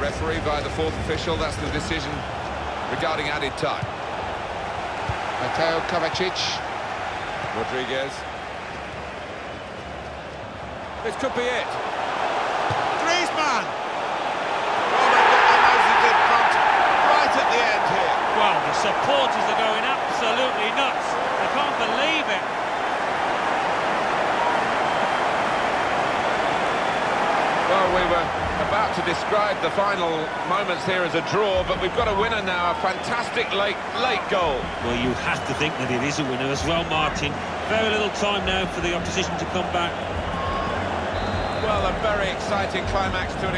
referee via the fourth official. That's the decision regarding added time. Mateo Kovacic. Rodriguez. This could be it. Griezmann! Well, they've got their noses front right at the end here. Well, the supporters are going absolutely we were about to describe the final moments here as a draw, but we've got a winner now, a fantastic late, late goal. Well, you have to think that it is a winner as well, Martin. Very little time now for the opposition to come back. Well, a very exciting climax to an